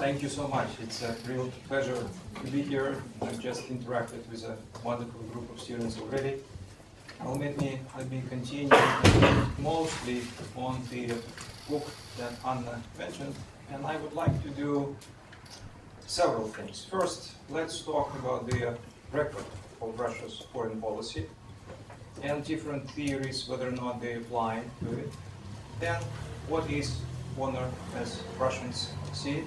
Thank you so much. It's a real pleasure to be here. I've just interacted with a wonderful group of students already. Well, let me, let me continue mostly on the book that Anna mentioned, and I would like to do several things. First, let's talk about the record of Russia's foreign policy and different theories, whether or not they apply to it. Then, what is honor as Russians see it?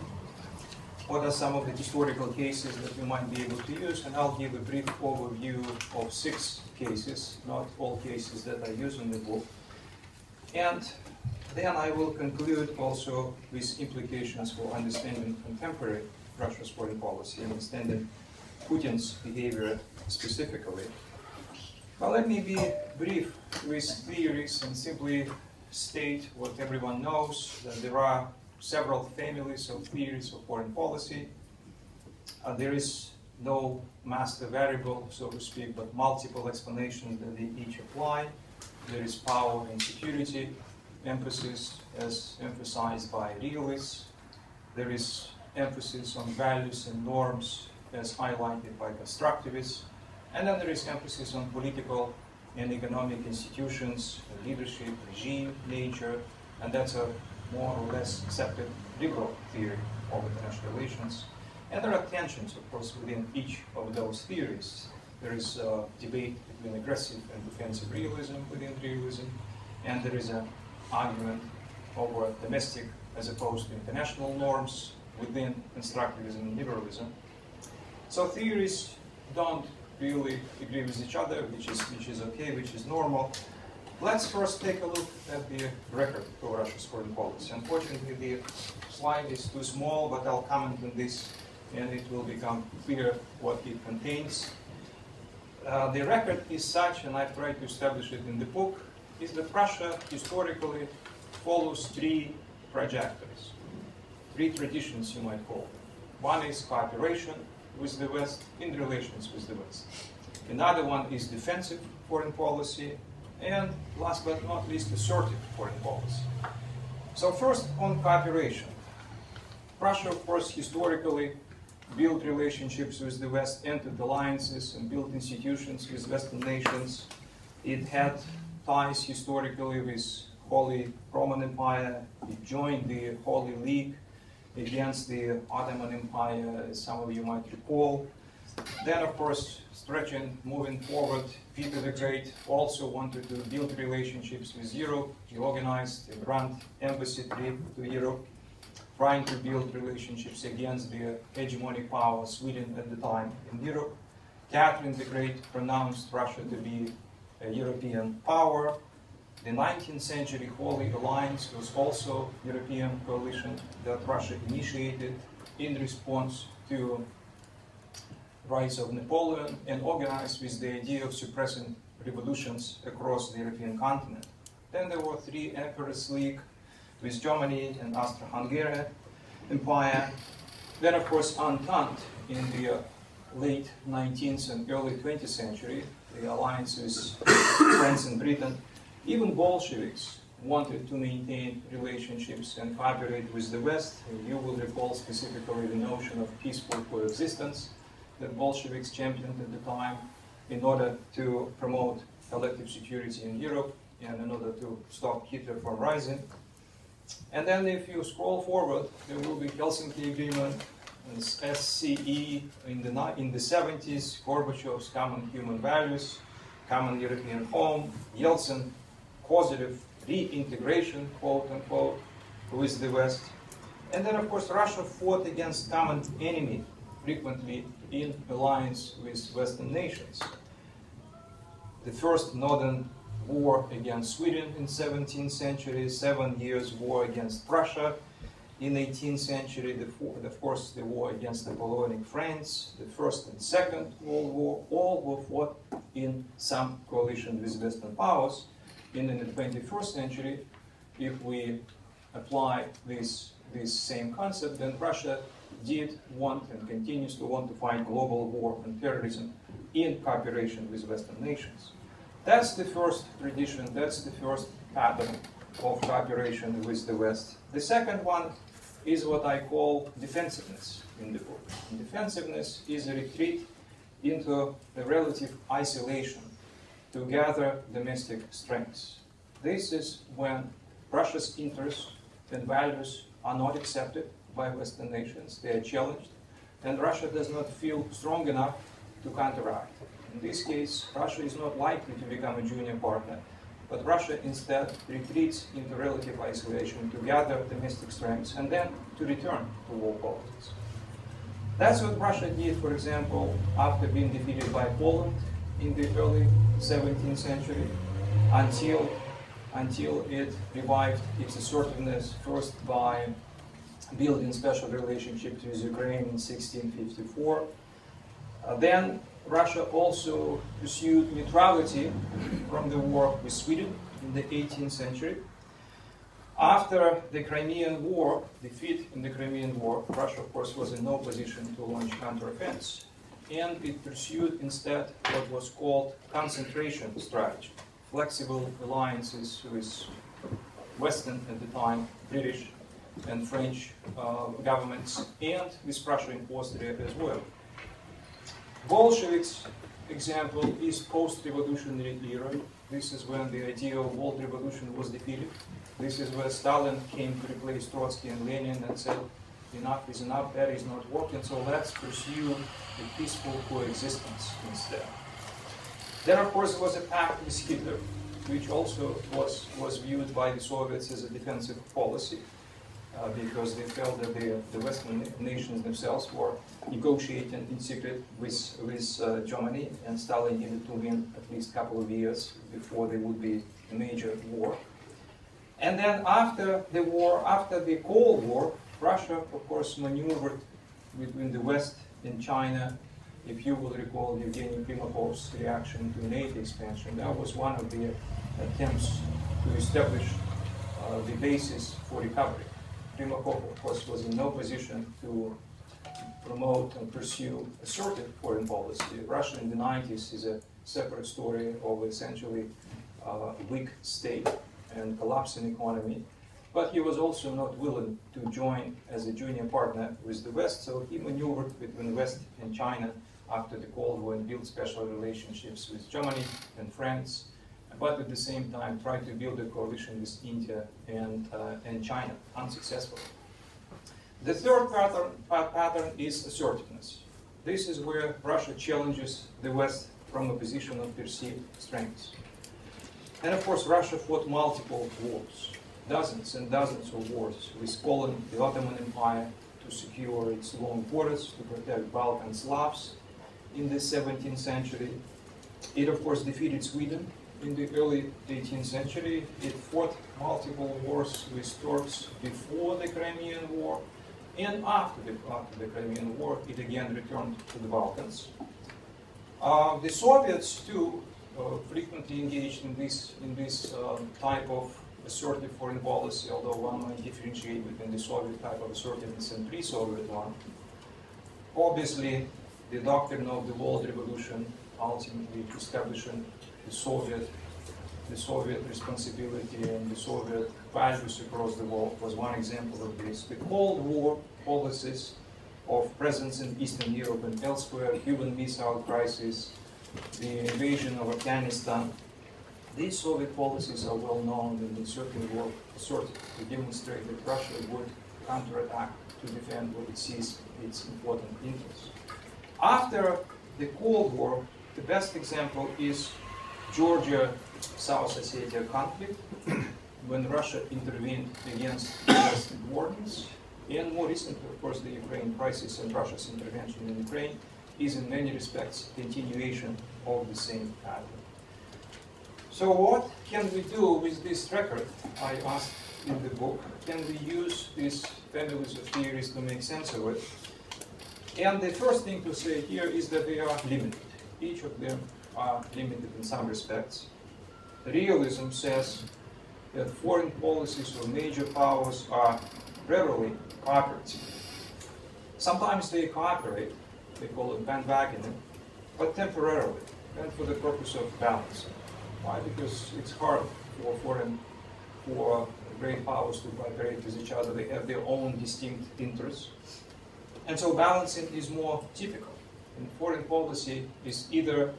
What are some of the historical cases that you might be able to use? And I'll give a brief overview of six cases, not all cases that I use in the book. And then I will conclude also with implications for understanding contemporary Russia's foreign policy, and understanding Putin's behavior specifically. But let me be brief with theories and simply state what everyone knows, that there are several families of theories of foreign policy. Uh, there is no master variable, so to speak, but multiple explanations that they each apply. There is power and security, emphasis as emphasized by realists. There is emphasis on values and norms as highlighted by constructivists. And then there is emphasis on political and economic institutions, leadership, regime, nature, and that's a more or less accepted liberal theory of international relations. And there are tensions, of course, within each of those theories. There is a debate between aggressive and defensive realism within realism, and there is an argument over domestic as opposed to international norms within constructivism and liberalism. So theories don't really agree with each other, which is, which is okay, which is normal. Let's first take a look at the record of Russia's foreign policy. Unfortunately, the slide is too small, but I'll comment on this and it will become clear what it contains. Uh, the record is such, and I've tried to establish it in the book, is that Russia historically follows three trajectories, three traditions you might call them. One is cooperation with the West in relations with the West. Another one is defensive foreign policy, and last but not least, assertive foreign policy. So first, on cooperation. Russia, of course, historically built relationships with the West, entered alliances, and built institutions with Western nations. It had ties historically with Holy Roman Empire. It joined the Holy League against the Ottoman Empire, as some of you might recall. Then, of course, stretching, moving forward, Peter the Great also wanted to build relationships with Europe. He organized a grand embassy trip to Europe, trying to build relationships against the hegemonic power, Sweden at the time in Europe. Catherine the Great pronounced Russia to be a European power. The 19th century Holy Alliance was also European coalition that Russia initiated in response to rise of Napoleon and organized with the idea of suppressing revolutions across the European continent. Then there were three Emperors League with Germany and Austro-Hungary Empire. Then, of course, Entente in the uh, late 19th and early 20th century, the alliance with France and Britain. Even Bolsheviks wanted to maintain relationships and cooperate with the West. You will recall specifically the notion of peaceful coexistence that Bolsheviks championed at the time in order to promote collective security in Europe and in order to stop Hitler from rising. And then if you scroll forward, there will be Helsinki Agreement, SCE in the, in the 70s, Gorbachev's common human values, common European home, Yeltsin, positive reintegration, quote unquote, with the West. And then, of course, Russia fought against common enemy frequently in alliance with Western nations. The first northern war against Sweden in 17th century, seven years war against Prussia in 18th century, the, of course the war against Napoleonic France, the first and second World War, all were fought in some coalition with Western powers. And in the 21st century, if we apply this, this same concept, then Russia did want and continues to want to fight global war on terrorism in cooperation with Western nations. That's the first tradition, that's the first pattern of cooperation with the West. The second one is what I call defensiveness in the book. And defensiveness is a retreat into the relative isolation to gather domestic strengths. This is when Russia's interests and values are not accepted by Western nations, they are challenged, and Russia does not feel strong enough to counteract. In this case, Russia is not likely to become a junior partner, but Russia instead retreats into relative isolation to gather domestic strengths and then to return to war politics. That's what Russia did, for example, after being defeated by Poland in the early 17th century until, until it revived its assertiveness first by building special relationships with Ukraine in 1654. Uh, then Russia also pursued neutrality from the war with Sweden in the 18th century. After the Crimean War, defeat in the Crimean War, Russia, of course, was in no position to launch counteroffensive, and it pursued instead what was called concentration strategy, flexible alliances with Western, at the time, British and French uh, governments, and with Prussia and Austria as well. Bolsheviks example is post-revolutionary era. This is when the idea of world revolution was defeated. This is where Stalin came to replace Trotsky and Lenin and said, enough is enough, that is not working, so let's pursue a peaceful coexistence instead. Then, of course, was a pact with Hitler, which also was, was viewed by the Soviets as a defensive policy uh, because they felt that the, the Western nations themselves were negotiating in secret with, with uh, Germany, and Stalin needed to win at least a couple of years before there would be a major war. And then after the war, after the Cold War, Russia, of course, maneuvered between the West and China. If you will recall Evgeny Primakov's reaction to NATO expansion, that was one of the attempts to establish uh, the basis for recovery. Primakov, of course, was in no position to promote and pursue assertive foreign policy. Russia in the 90s is a separate story of essentially uh, weak state and collapsing economy. But he was also not willing to join as a junior partner with the West, so he maneuvered between the West and China after the Cold War and built special relationships with Germany and France but at the same time try to build a coalition with India and, uh, and China, unsuccessfully. The third pattern, pattern is assertiveness. This is where Russia challenges the West from a position of perceived strength. And of course, Russia fought multiple wars, dozens and dozens of wars with Poland, the Ottoman Empire, to secure its long borders, to protect Balkan Slavs in the 17th century. It, of course, defeated Sweden in the early 18th century. It fought multiple wars with Turks before the Crimean War, and after the, after the Crimean War, it again returned to the Balkans. Uh, the Soviets, too, uh, frequently engaged in this, in this uh, type of assertive foreign policy, although one might differentiate between the Soviet type of assertiveness and pre-Soviet one. Obviously, the doctrine of the world revolution ultimately establishing the Soviet, the Soviet responsibility and the Soviet values across the world was one example of this. The Cold War policies of presence in Eastern Europe and elsewhere, Cuban Missile Crisis, the invasion of Afghanistan, these Soviet policies are well known and they certainly were asserted to demonstrate that Russia would counterattack to defend what it sees its important interests. After the Cold War, the best example is Georgia-South Ossetia conflict, when Russia intervened against US wars, and more recently, of course, the Ukraine crisis and Russia's intervention in Ukraine is in many respects continuation of the same pattern. So what can we do with this record? I asked in the book. Can we use these families of theories to make sense of it? And the first thing to say here is that they are limited. Each of them are limited in some respects. Realism says that foreign policies of major powers are rarely cooperative. Sometimes they cooperate, they call it bandwagoning, but temporarily and for the purpose of balance. Why? Because it's hard for foreign, for great powers to cooperate with each other. They have their own distinct interests. And so balancing is more typical. And foreign policy is either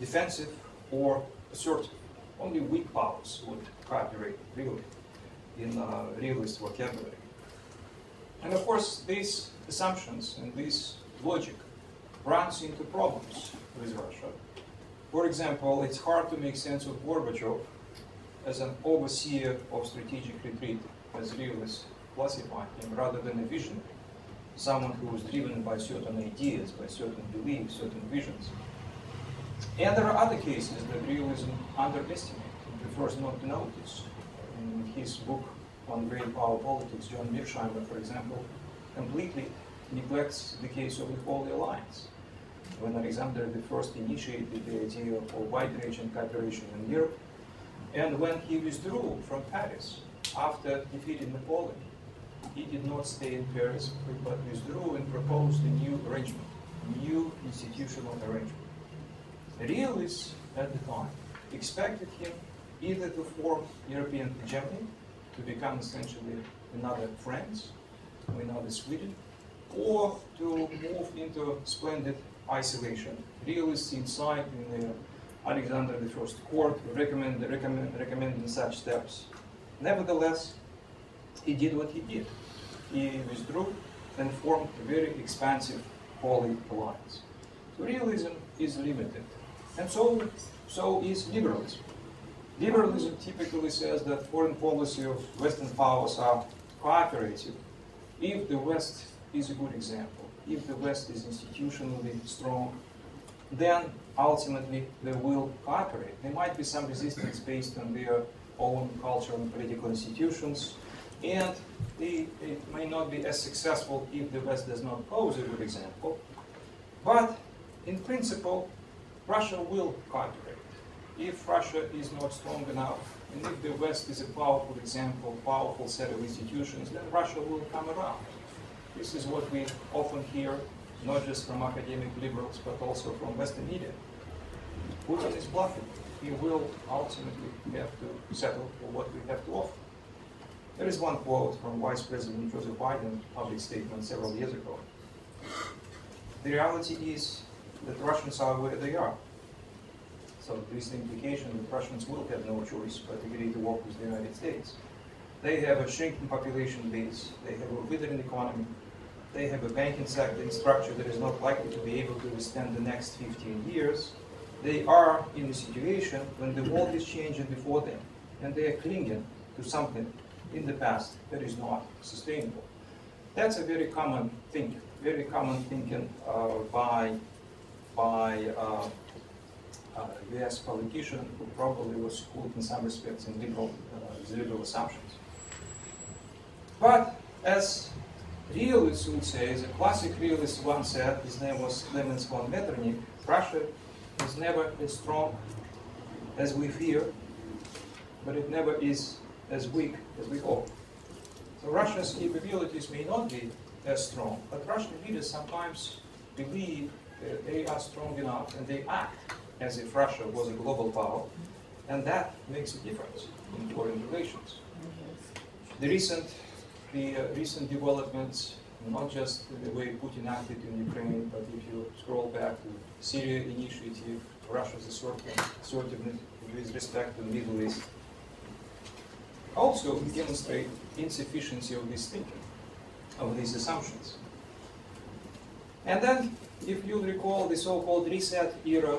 defensive or assertive. Only weak powers would cooperate really in uh, realist vocabulary. And of course, these assumptions and this logic runs into problems with Russia. For example, it's hard to make sense of Gorbachev as an overseer of strategic retreat, as realists classify him, rather than a visionary, someone who was driven by certain ideas, by certain beliefs, certain visions. And there are other cases that realism underestimates and prefers not to notice. In his book on great power politics, John Mearsheimer, for example, completely neglects the case of the Holy Alliance. When Alexander I initiated the idea of wide-ranging cooperation in Europe, and when he withdrew from Paris after defeating Napoleon, he did not stay in Paris, but withdrew and proposed a new arrangement, a new institutional arrangement. Realists at the time expected him either to form European hegemony, to become essentially another France, or another Sweden, or to move into splendid isolation. Realists inside in the Alexander I court recommend, recommend, recommending such steps. Nevertheless, he did what he did. He withdrew and formed a very expansive Holy Alliance. So realism is limited. And so, so is liberalism. Liberalism typically says that foreign policy of Western powers are cooperative if the West is a good example, if the West is institutionally strong, then ultimately they will cooperate. There might be some resistance based on their own cultural and political institutions, and they, it may not be as successful if the West does not pose a good example. But in principle, Russia will cooperate. If Russia is not strong enough, and if the West is a powerful example, powerful set of institutions, then Russia will come around. This is what we often hear, not just from academic liberals, but also from Western media. Putin is bluffing. He will ultimately have to settle for what we have to offer. There is one quote from Vice President Joseph Biden, public statement several years ago. The reality is that Russians are where they are. So there is the implication that Russians will have no choice but to agree to work with the United States. They have a shrinking population base, they have a withering economy, they have a banking sector structure that is not likely to be able to withstand the next 15 years. They are in a situation when the world is changing before them, and they are clinging to something in the past that is not sustainable. That's a very common thinking, very common thinking uh, by, by uh, uh, US politician who probably was schooled in some respects in liberal, uh, liberal assumptions. But as realists would say, a classic realist once said, his name was Clemens von Metternich, Russia is never as strong as we fear, but it never is as weak as we hope. So Russia's capabilities may not be as strong, but Russian leaders sometimes believe they are strong enough and they act as if Russia was a global power, and that makes a difference in foreign relations. The recent the uh, recent developments, not just the way Putin acted in Ukraine, but if you scroll back to Syria initiative, Russia's assertiveness with respect to the Middle East, also demonstrate insufficiency of this thinking, of these assumptions. And then, if you recall the so-called reset era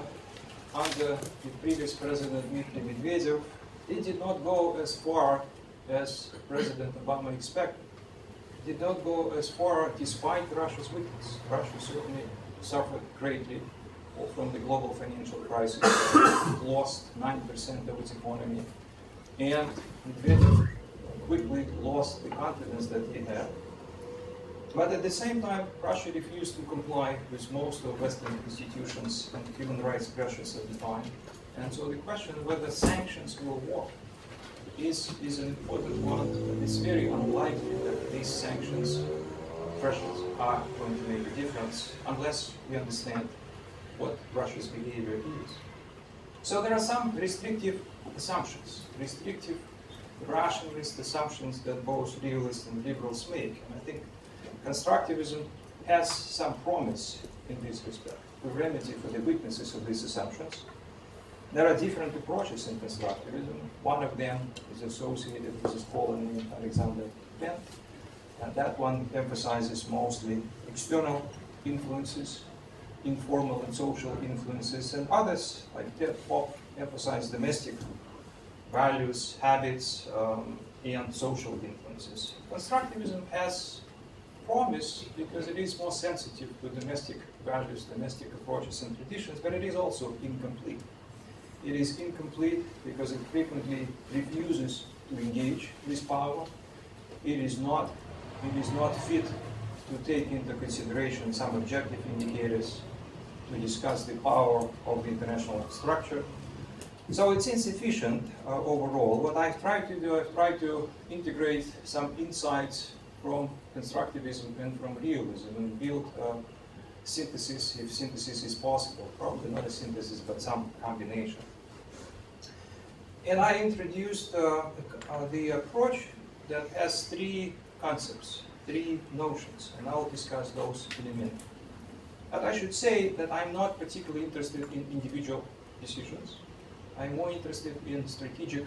under the previous president Dmitry Medvedev, it did not go as far as President Obama expected It did not go as far despite Russia's weakness. Russia certainly suffered greatly from the global financial crisis, lost 9% of its economy, and Medvedev quickly lost the confidence that he had. But at the same time, Russia refused to comply with most of Western institutions and human rights pressures at the time. And so the question whether sanctions will work is, is an important one, it's very unlikely that these sanctions pressures are going to make a difference unless we understand what Russia's behavior is. So there are some restrictive assumptions, restrictive rationalist assumptions that both realists and liberals make. And I think constructivism has some promise in this respect to remedy for the weaknesses of these assumptions. There are different approaches in constructivism. One of them is associated with a scholar named Alexander Wendt, and that one emphasizes mostly external influences, informal and social influences, and others, like Ted Hopf, emphasize domestic values, habits, um, and social influences. Constructivism has promise because it is more sensitive to domestic values, domestic approaches and traditions, but it is also incomplete. It is incomplete because it frequently refuses to engage with power. It is not, it is not fit to take into consideration some objective indicators to discuss the power of the international structure. So it's insufficient uh, overall. What I've tried to do, I've tried to integrate some insights from constructivism and from realism and build a synthesis, if synthesis is possible. Probably not a synthesis, but some combination. And I introduced uh, uh, the approach that has three concepts, three notions, and I'll discuss those in a minute. But I should say that I'm not particularly interested in individual decisions. I'm more interested in strategic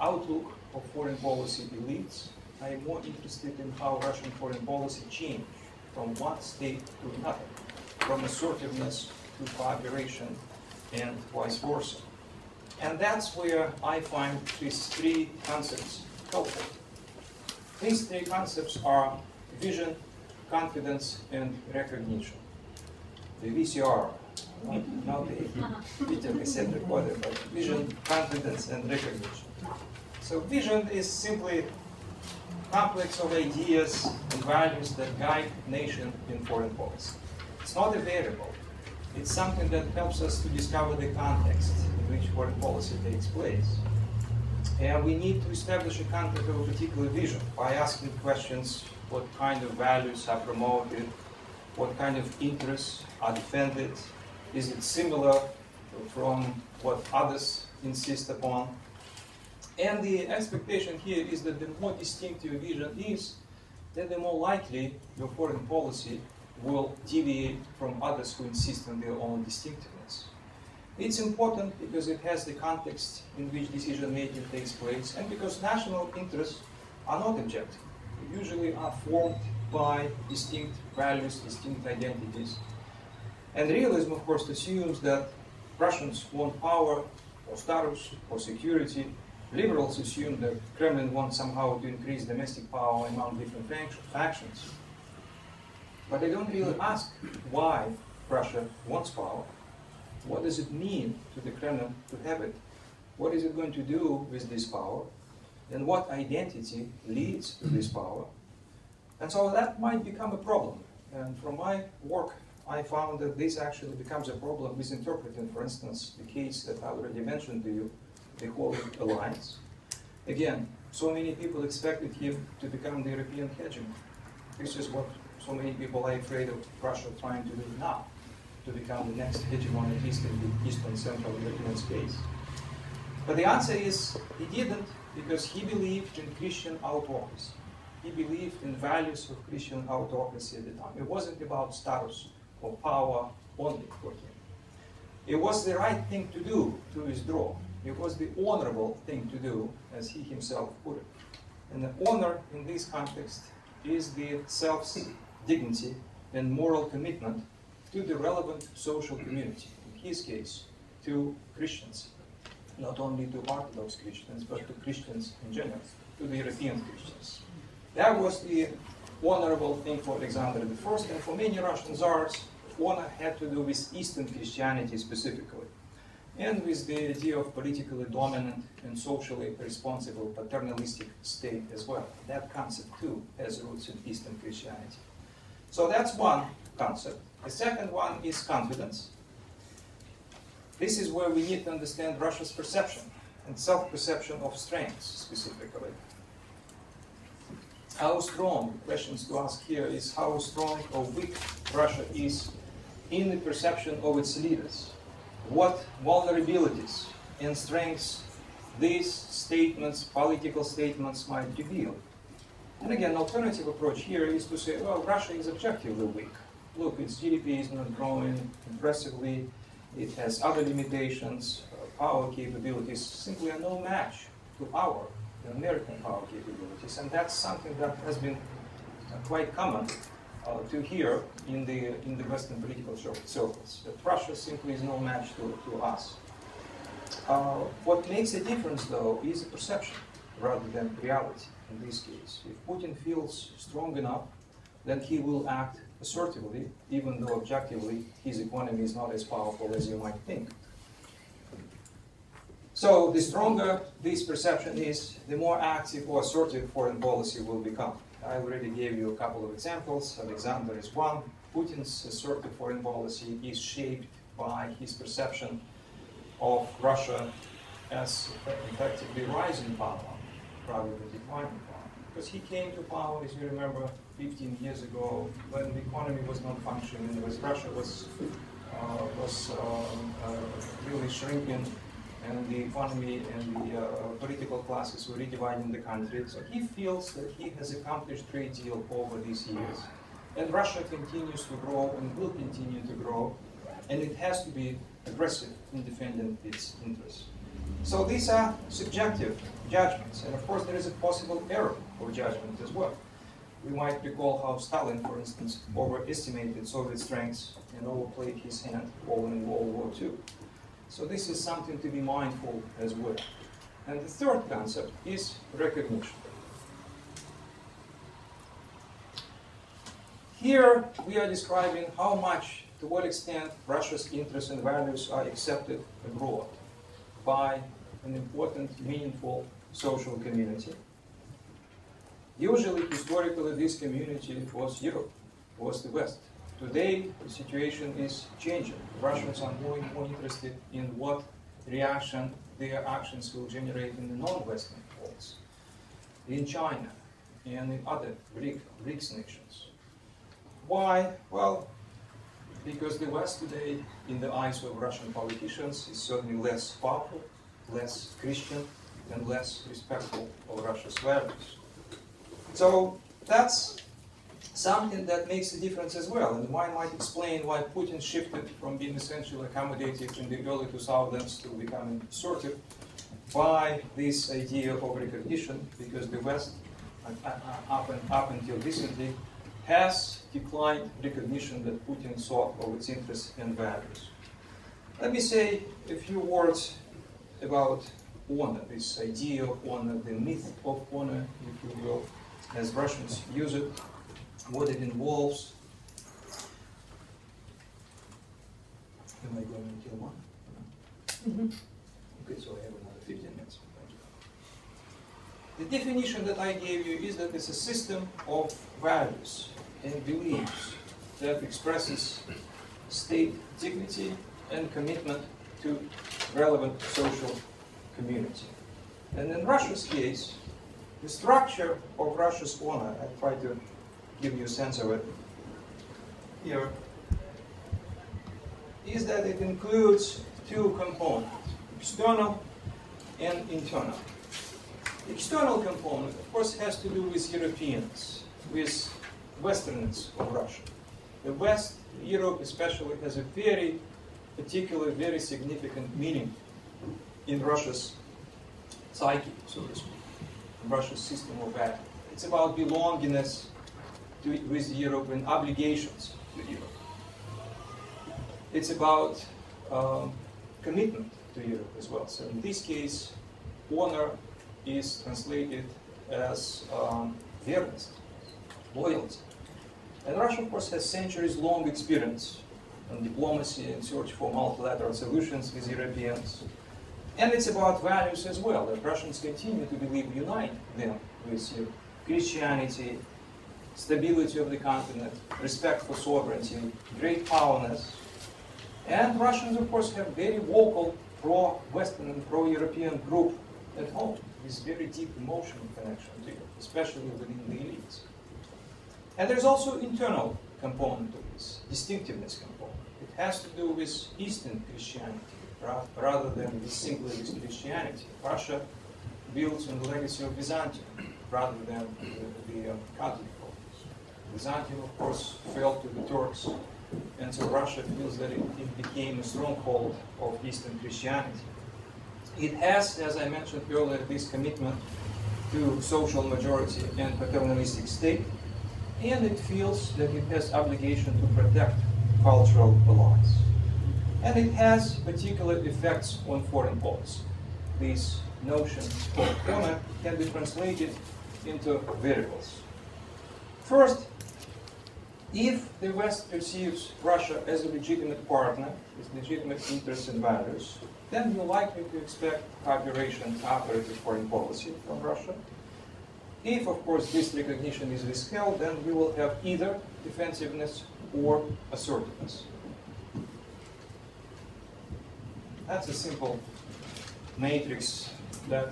outlook of foreign policy elites. I'm more interested in how Russian foreign policy changed from one state to another, from assertiveness to cooperation, and vice versa. And that's where I find these three concepts helpful. These three concepts are vision, confidence, and recognition. The VCR, not, the video cassette recorder, but vision, confidence, and recognition. So vision is simply complex of ideas and values that guide nation in foreign policy. It's not a variable. It's something that helps us to discover the context in which foreign policy takes place. And we need to establish a context of a particular vision by asking questions what kind of values are promoted, what kind of interests are defended, is it similar from what others insist upon. And the expectation here is that the more distinctive your vision is, then the more likely your foreign policy will deviate from others who insist on their own distinctiveness. It's important because it has the context in which decision making takes place and because national interests are not objective. They usually are formed by distinct values, distinct identities. And realism, of course, assumes that Russians want power or status or security. Liberals assume that Kremlin wants somehow to increase domestic power among different factions. But they don't really ask why Russia wants power. What does it mean to the Kremlin to have it? What is it going to do with this power? And what identity leads to this power? And so that might become a problem. And from my work, I found that this actually becomes a problem with interpreting, for instance, the case that I already mentioned to you, the Holy Alliance. Again, so many people expected him to become the European hegemon. This is what so many people are afraid of Russia trying to do now, to become the next hegemon, at least in the Eastern Central European space. But the answer is he didn't because he believed in Christian autocracy. He believed in values of Christian autocracy at the time. It wasn't about status or power only for him. It was the right thing to do to withdraw. It was the honorable thing to do, as he himself put it. And the honor in this context is the self dignity and moral commitment to the relevant social community, in his case, to Christians, not only to Orthodox Christians, but to Christians in general, to the European Christians. That was the honorable thing for Alexander I, and for many Russian czars, honor had to do with Eastern Christianity specifically, and with the idea of politically dominant and socially responsible paternalistic state as well. That concept too has roots in Eastern Christianity. So that's one concept. The second one is confidence. This is where we need to understand Russia's perception and self-perception of strengths specifically. How strong, questions to ask here is how strong or weak Russia is in the perception of its leaders. What vulnerabilities and strengths these statements, political statements, might reveal. And again, alternative approach here is to say, well, Russia is objectively weak. Look, its GDP is not growing impressively. It has other limitations. Power capabilities simply are no match to our American power capabilities. And that's something that has been uh, quite common to here in the, in the Western political circles, that Russia simply is no match to, to us. Uh, what makes a difference, though, is a perception rather than reality in this case. If Putin feels strong enough, then he will act assertively, even though objectively his economy is not as powerful as you might think. So the stronger this perception is, the more active or assertive foreign policy will become. I already gave you a couple of examples. Alexander is one. Putin's assertive foreign policy is shaped by his perception of Russia as effectively rising power rather than declining power. Because he came to power, as you remember, 15 years ago when the economy was not functioning, was Russia was uh, was um, uh, really shrinking, and the economy and the uh, political classes were redividing the country. So he feels that he has accomplished a great deal over these years, and Russia continues to grow and will continue to grow, and it has to be aggressive in defending its interests. So these are subjective judgments, and of course there is a possible error of judgment as well. We might recall how Stalin, for instance, overestimated Soviet strengths and overplayed his hand all in World War II. So this is something to be mindful as well. And the third concept is recognition. Here we are describing how much, to what extent Russia's interests and values are accepted abroad by an important, meaningful social community. Usually, historically, this community was Europe, was the West. Today, the situation is changing. Russians are more and more interested in what reaction their actions will generate in the non-Western worlds, in China, and in other Greek, BRICS nations. Why? Well, because the West today, in the eyes of Russian politicians, is certainly less powerful, less Christian, and less respectful of Russia's values. So that's something that makes a difference as well. And one might explain why Putin shifted from being essentially accommodative in the early 2000s to becoming assertive by this idea of recognition, because the West, uh, uh, up, and, up until recently, has declined recognition that Putin sought of its interests and values. Let me say a few words about honor, this idea of honor, the myth of honor, if you will, as Russians use it, what it involves. Am I going until one? Mm -hmm. Okay, so I have another 15 minutes. The definition that I gave you is that it's a system of values and beliefs that expresses state dignity and commitment to relevant social community. And in Russia's case, the structure of Russia's honor, I try to give you a sense of it here, is that it includes two components, external and internal. The external component, of course, has to do with Europeans, with Westerners of Russia. The West, Europe especially, has a very particular, very significant meaning in Russia's psyche, so to speak, in Russia's system of value. It's about belongingness to, with Europe and obligations to Europe. It's about um, commitment to Europe as well. So in this case, honor is translated as um, loyalty. And Russia, of course, has centuries-long experience in diplomacy and search for multilateral solutions with Europeans. And it's about values as well, that Russians continue to believe unite them with Christianity, stability of the continent, respect for sovereignty, great powerness. And Russians, of course, have very vocal pro-Western and pro-European group at home, with very deep emotional connection especially within the elites. And there's also internal component to this, distinctiveness component. It has to do with Eastern Christianity, rather than simply with Christianity. Russia builds on the legacy of Byzantium rather than the, the uh, Catholic. Byzantium, of course, fell to the Turks, and so Russia feels that it, it became a stronghold of Eastern Christianity. It has, as I mentioned earlier, this commitment to social majority and paternalistic state, and it feels that it has obligation to protect cultural balance. And it has particular effects on foreign policy. This notion of honor can be translated into variables. First, if the West perceives Russia as a legitimate partner with legitimate interests and values, then you're likely to expect cooperation, cooperative foreign policy from Russia. If, of course, this recognition is withheld, then we will have either defensiveness or assertiveness. That's a simple matrix that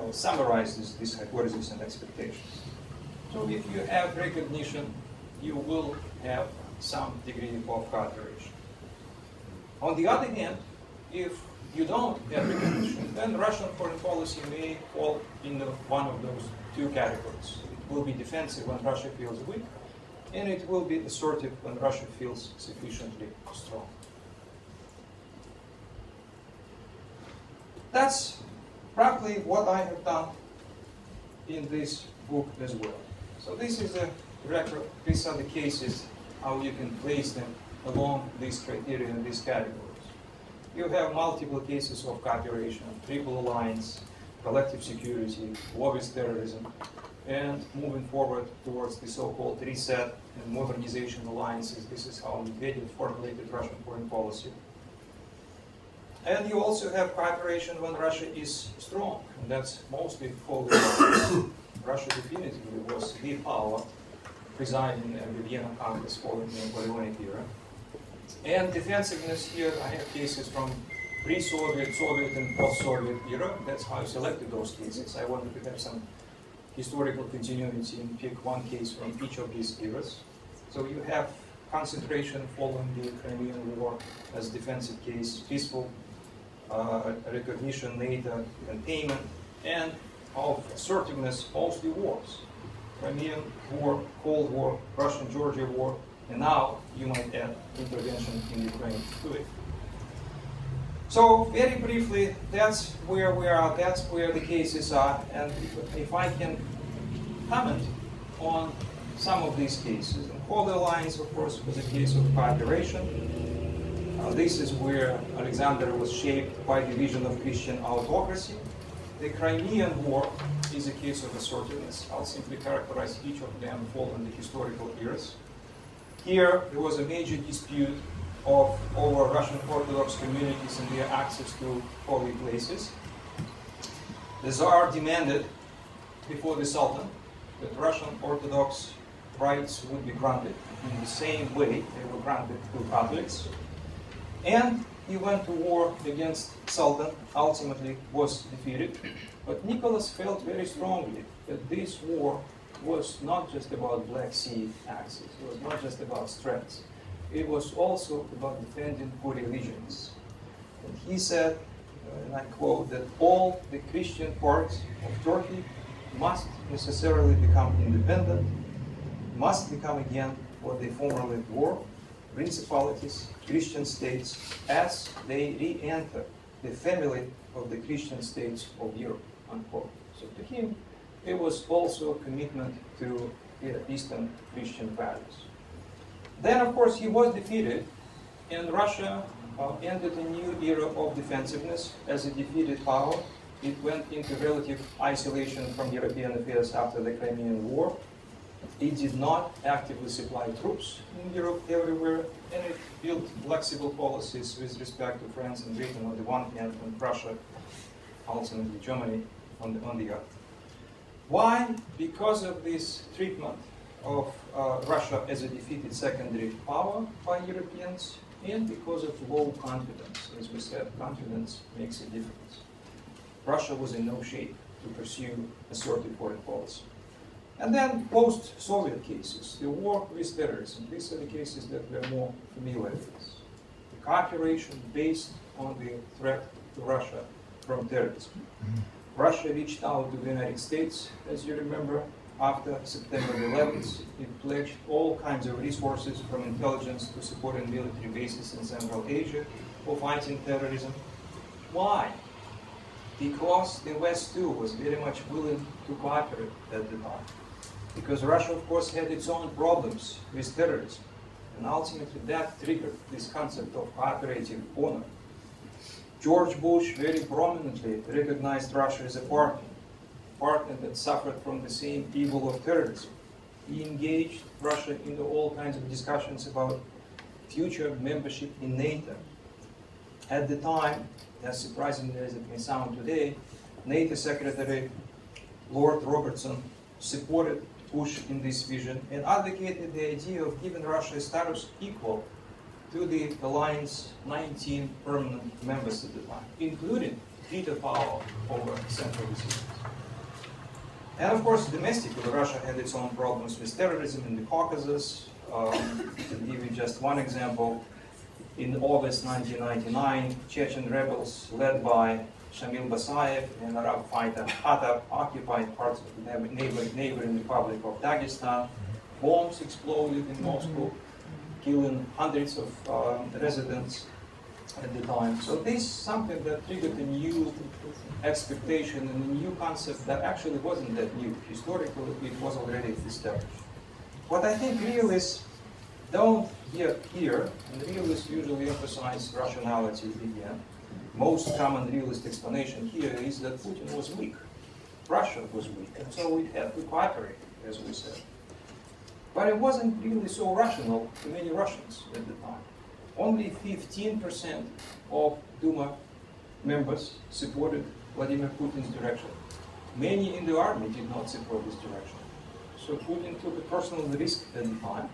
uh, summarizes these hypotheses and expectations. So if you have recognition, you will have some degree of cooperation. On the other hand, if you don't have recognition, then Russian foreign policy may fall into one of those two categories. It will be defensive when Russia feels weak, and it will be assertive when Russia feels sufficiently strong. That's roughly what I have done in this book as well. So this is a these are the cases, how you can place them along these criteria and these categories. You have multiple cases of cooperation, triple alliance, collective security, with terrorism, and moving forward towards the so-called reset and modernization alliances. This is how Medvedev formulated Russian foreign policy. And you also have cooperation when Russia is strong, and that's mostly following Russia definitively was the power presiding in the Vienna Congress following the Napoleonic era. And defensiveness here, I have cases from pre-Soviet, Soviet, and post-Soviet era. That's how I selected those cases. I wanted to have some historical continuity and pick one case from each of these eras. So you have concentration following the Crimean War as defensive case, peaceful uh, recognition, NATO containment, and of assertiveness, mostly wars. Crimean War, Cold War, Russian-Georgia War, and now you might add intervention in Ukraine to it. So very briefly, that's where we are, that's where the cases are, and if I can comment on some of these cases. And Holy Alliance, of course, was a case of cooperation. Uh, this is where Alexander was shaped by the vision of Christian autocracy. The Crimean War is a case of assertiveness. I'll simply characterize each of them following the historical eras. Here, there was a major dispute of over Russian Orthodox communities and their access to holy places. The Tsar demanded before the Sultan that Russian Orthodox rights would be granted in the same way they were granted to Catholics. And he went to war against Sultan, ultimately was defeated. But Nicholas felt very strongly that this war was not just about Black Sea axis, it was not just about strengths. It was also about defending co-religions. And he said, uh, and I quote, that all the Christian parts of Turkey must necessarily become independent, must become again what they formerly were, principalities, Christian states, as they re-enter the family of the Christian states of Europe, unquote. So to him, it was also a commitment to Eastern Christian values. Then, of course, he was defeated, and Russia uh, a new era of defensiveness as a defeated power. It went into relative isolation from European affairs after the Crimean War. It did not actively supply troops in Europe everywhere, and it built flexible policies with respect to France and Britain on the one hand, and Prussia, ultimately Germany, on the, on the other. Why? Because of this treatment of uh, Russia as a defeated secondary power by Europeans, and because of low confidence. As we said, confidence makes a difference. Russia was in no shape to pursue assertive foreign policy. And then post-Soviet cases, the war with terrorism. These are the cases that we're more familiar with. The cooperation based on the threat to Russia from terrorism. Russia reached out to the United States, as you remember, after September 11th. It pledged all kinds of resources from intelligence to supporting military bases in Central Asia for fighting terrorism. Why? Because the West too was very much willing to cooperate at the time. Because Russia, of course, had its own problems with terrorism. And ultimately that triggered this concept of cooperative honor. George Bush very prominently recognized Russia as a partner, partner that suffered from the same evil of terrorism. He engaged Russia into all kinds of discussions about future membership in NATO. At the time, as surprisingly as it may sound today, NATO Secretary Lord Robertson supported Bush in this vision and advocated the idea of giving Russia a status equal to the alliance 19 permanent members at the time, including veto power over central decisions. And of course, domestically, Russia had its own problems with terrorism in the Caucasus. Um, to give you just one example, in August 1999, Chechen rebels led by Shamil Basayev and Arab fighter Khattab occupied parts of the neighbor, neighboring Republic of Dagestan. Bombs exploded in Moscow, killing hundreds of um, residents at the time. So this is something that triggered a new expectation and a new concept that actually wasn't that new. Historically, it was already established. What I think realists don't get here, and realists usually emphasize rationality again, most common realist explanation here is that Putin was weak. Russia was weak, and so it had to cooperate, as we said. But it wasn't really so rational to many Russians at the time. Only 15% of Duma members supported Vladimir Putin's direction. Many in the army did not support this direction. So Putin took a personal risk at the time.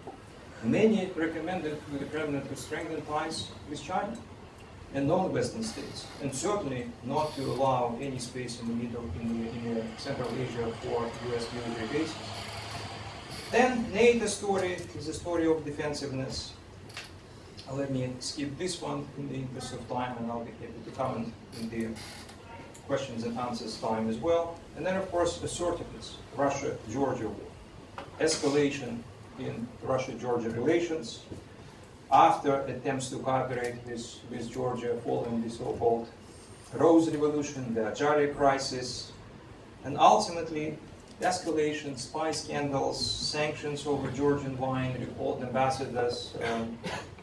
Many recommended to the Kremlin to strengthen ties with China and non-Western states, and certainly not to allow any space in the middle, in, the, in the Central Asia for U.S. military bases. Then NATO story is a story of defensiveness. Let me skip this one in the interest of time, and I'll be happy to comment in the questions and answers time as well. And then, of course, assertiveness, Russia-Georgia war, escalation in Russia-Georgia relations, after attempts to cooperate with, with Georgia following the so-called Rose Revolution, the Ajari crisis, and ultimately escalation, spy scandals, sanctions over Georgian wine, recalled ambassadors, um,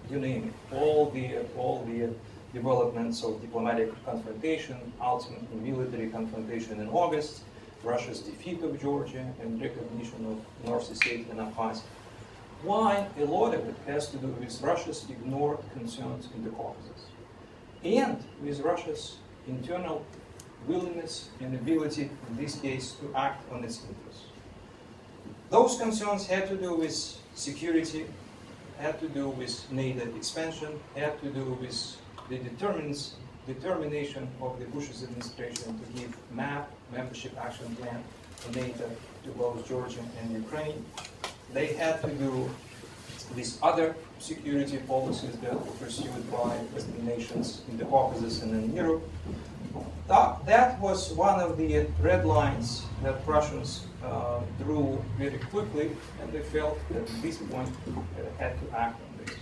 you name it, all the, all the developments of diplomatic confrontation, ultimately military confrontation in August, Russia's defeat of Georgia, and recognition of North Ossetia and Abkhazia. Why? A lot of it has to do with Russia's ignored concerns in the Caucasus and with Russia's internal willingness and ability, in this case, to act on its interests. Those concerns had to do with security, had to do with NATO expansion, had to do with the determination of the Bush administration to give MAP, Membership Action Plan, to NATO to both Georgia and Ukraine, they had to do with other security policies that were pursued by Western nations in the Caucasus and in Europe. That, that was one of the red lines that Russians uh, drew very quickly, and they felt that at this point they had to act on this.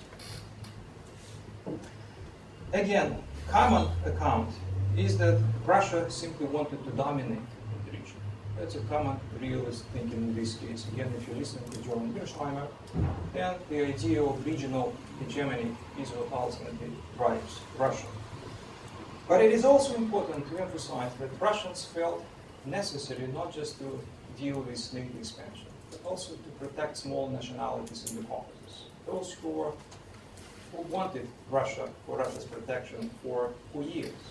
Again, common account is that Russia simply wanted to dominate the region. that's a common realist thinking in this case. Again, if you listen to John Mearsheimer, then the idea of regional hegemony is what ultimately drives Russia. But it is also important to emphasize that Russians felt necessary not just to deal with NATO expansion, but also to protect small nationalities in the Caucasus. Those who, were, who wanted Russia for Russia's protection for, for years.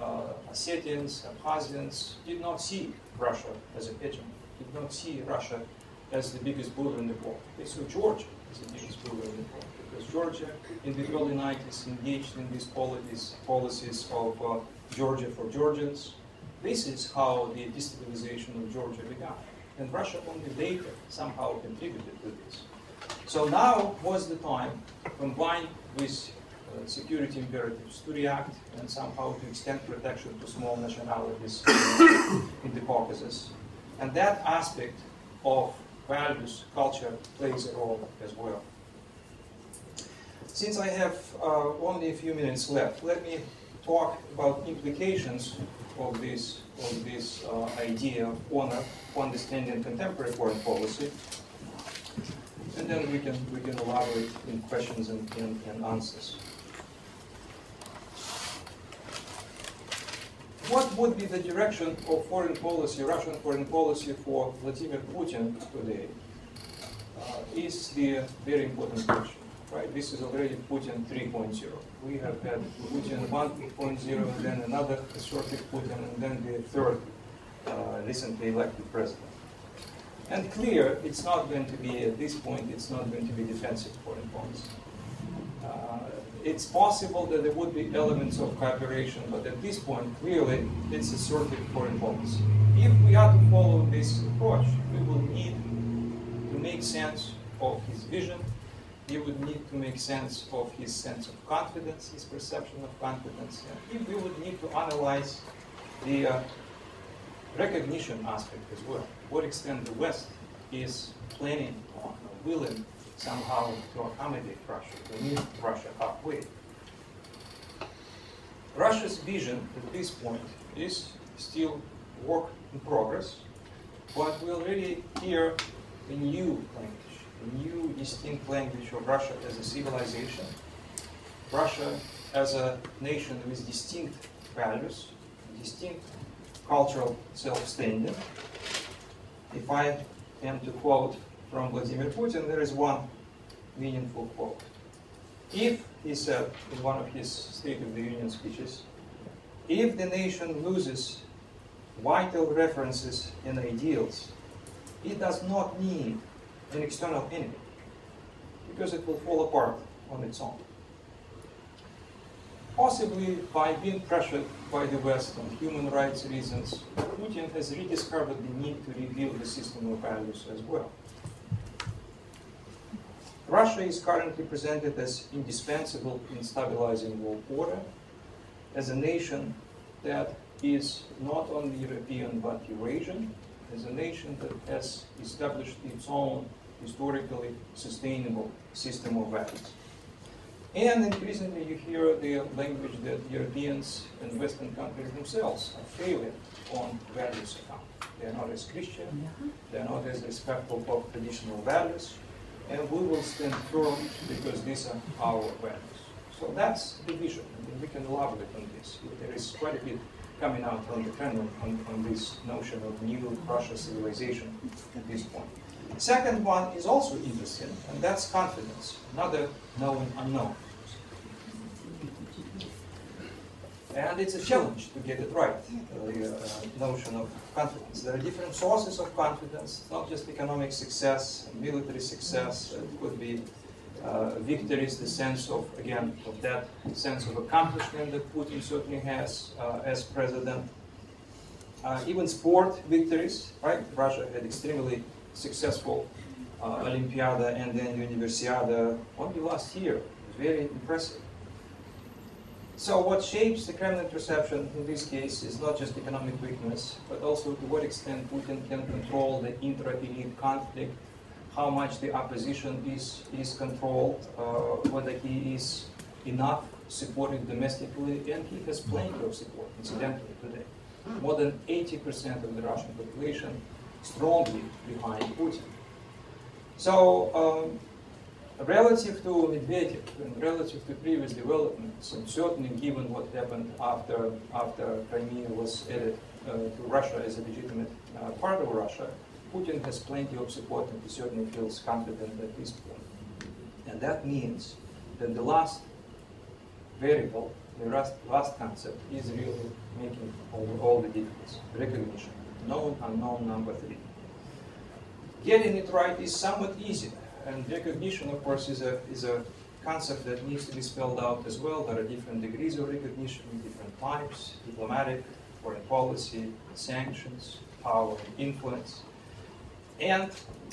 Uh, Ossetians, Abkhazians did not see Russia as a pigeon, did not see Russia as the biggest bully in the world. They saw Georgia as the biggest bully in the world because Georgia in the early 90s engaged in these policies, policies of uh, Georgia for Georgians. This is how the destabilization of Georgia began. And Russia only later somehow contributed to this. So now was the time, combined with uh, security imperatives to react and somehow to extend protection to small nationalities in the Caucasus. And that aspect of values, culture, plays a role as well. Since I have uh, only a few minutes left, let me talk about implications of this, of this uh, idea of honor understanding contemporary foreign policy. And then we can, we can elaborate in questions and, and, and answers. What would be the direction of foreign policy, Russian foreign policy for Vladimir Putin today? Uh, is the very important question, right? This is already Putin 3.0. We have had Putin 1.0 and then another assorted Putin and then the third uh, recently elected president. And clear, it's not going to be, at this point, it's not going to be defensive foreign policy. Uh, it's possible that there would be elements of cooperation, but at this point, clearly, it's assertive foreign policy. If we are to follow this approach, we will need to make sense of his vision, he would need to make sense of his sense of confidence, his perception of confidence, and we would need to analyze the uh, recognition aspect as well. What extent the West is planning on, or willing somehow to accommodate Russia, to meet Russia halfway. Russia's vision at this point is still work in progress, but we already hear a new a new distinct language of Russia as a civilization, Russia as a nation with distinct values, distinct cultural self-standing. If I am to quote from Vladimir Putin, there is one meaningful quote. If, he said in one of his State of the Union speeches, if the nation loses vital references and ideals, it does not need an external enemy, because it will fall apart on its own possibly by being pressured by the West on human rights reasons, Putin has rediscovered the need to reveal the system of values as well. Russia is currently presented as indispensable in stabilizing world order, as a nation that is not only European but Eurasian, as a nation that has established its own historically sustainable system of values. And increasingly you hear the language that Europeans and Western countries themselves are failing on values account. They're not as Christian, they're not as respectful of traditional values, and we will stand firm because these are our values. So that's the vision, and we can elaborate on this. There is quite a bit coming out from the Kremlin on, on this notion of new Russia civilization at this point. Second one is also interesting, and that's confidence, another known unknown. And it's a challenge to get it right, the uh, notion of confidence. There are different sources of confidence, not just economic success, military success, it could be uh, victories, the sense of, again, of that sense of accomplishment that Putin certainly has uh, as president. Uh, even sport victories, right? Russia had extremely successful uh, Olympiada and then Universiada only last year. Very impressive. So what shapes the Kremlin perception in this case is not just economic weakness, but also to what extent Putin can control the intra-elite conflict, how much the opposition is, is controlled, uh, whether he is enough supported domestically, and he has plenty of support, incidentally, today. More than 80% of the Russian population strongly behind Putin. So um, Relative to Medvedev and relative to previous developments, and certainly given what happened after, after Crimea was added uh, to Russia as a legitimate uh, part of Russia, Putin has plenty of support and he certainly feels confident at this point. And that means that the last variable, the last, last concept, is really making all, all the difference. Recognition. Known, unknown, number three. Getting it right is somewhat easier and recognition, of course, is a, is a concept that needs to be spelled out as well. There are different degrees of recognition, different types, diplomatic, foreign policy, sanctions, power, influence. And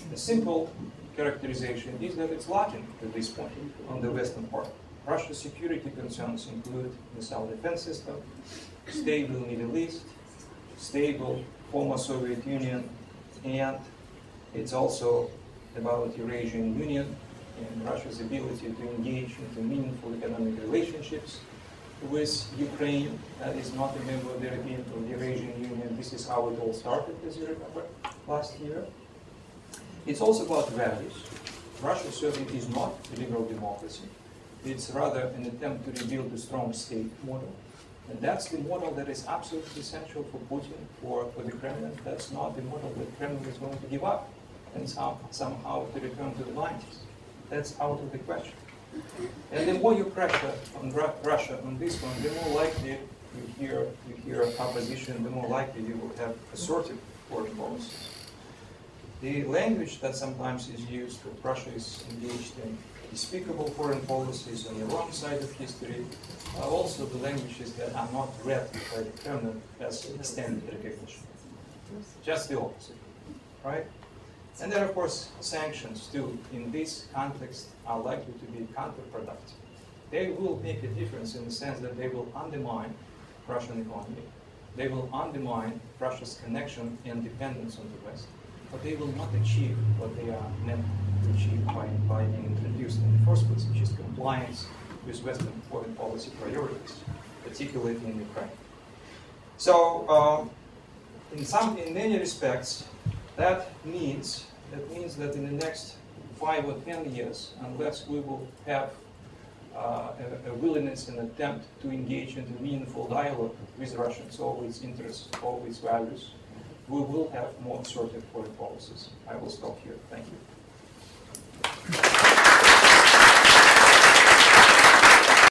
the simple characterization is that it's lacking at this point on the Western part. Russia's security concerns include missile defense system, stable Middle East, stable former Soviet Union, and it's also about Eurasian Union and Russia's ability to engage into meaningful economic relationships with Ukraine that is not a member of the European or the Eurasian Union. This is how it all started, as you remember, last year. It's also about values. Russia certainly is not a liberal democracy. It's rather an attempt to rebuild a strong state model. And that's the model that is absolutely essential for Putin, for, for the Kremlin. That's not the model that the Kremlin is going to give up and some, somehow to return to the 90s. That's out of the question. And the more you pressure on Ru- Russia on this one, the more likely you hear you hear a opposition, the more likely you will have assertive foreign policy. The language that sometimes is used that Russia is engaged in despicable foreign policies on the wrong side of history also the languages that are not read by the Kremlin as extended recognition. Just the opposite, right? And then, of course, sanctions too, in this context, are likely to be counterproductive. They will make a difference in the sense that they will undermine Russian economy. They will undermine Russia's connection and dependence on the West. But they will not achieve what they are meant to achieve by, by being introduced in the first place, which is compliance with Western foreign policy priorities, particularly in Ukraine. So, um, in some, in many respects, that means that means that in the next five or ten years, unless we will have uh, a, a willingness and attempt to engage in a meaningful dialogue with Russians, all its interests, all its values, we will have more assertive foreign policies. I will stop here. Thank you.